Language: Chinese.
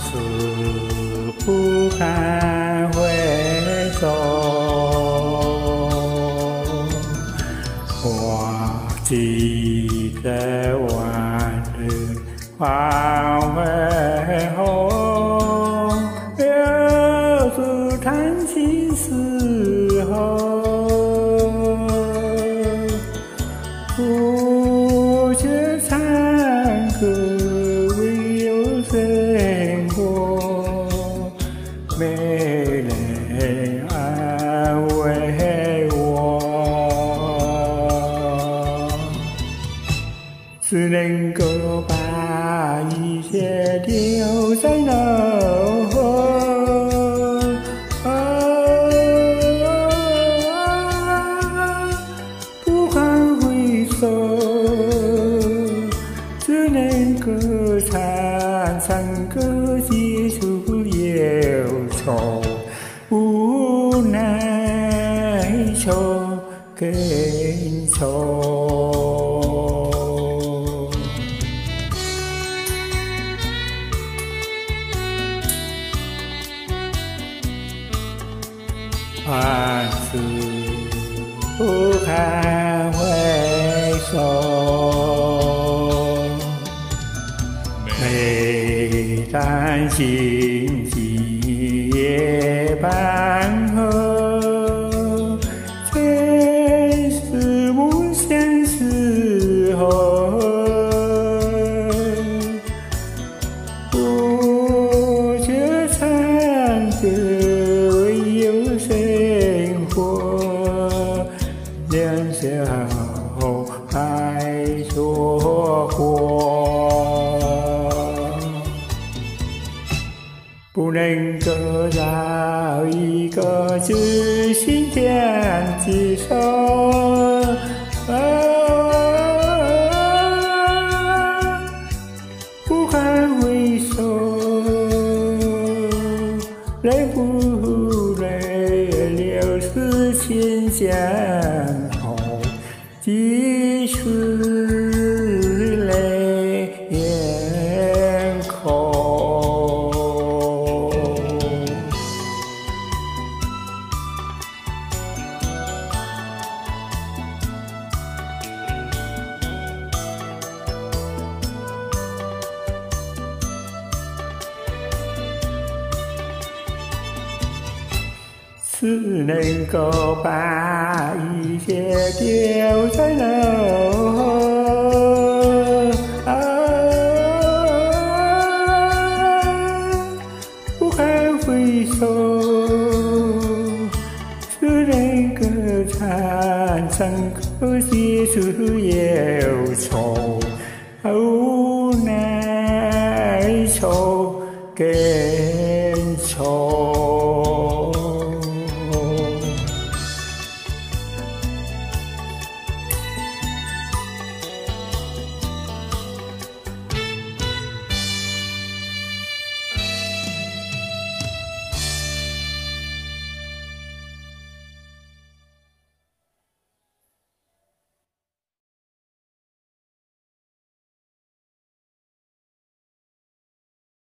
世不堪回首，我记我没人安慰我，只能够把一切丢在脑后。不堪回首，kênh sầu hoàn sư phú kha huệ sô mê tan xin chỉ ba 活。不能够找一个知心相接受，不堪回首，泪不泪流思千江后，几时只能够把一切丢在脑后。啊，不堪回首，只能够产生可惜处忧愁，无奈愁更愁。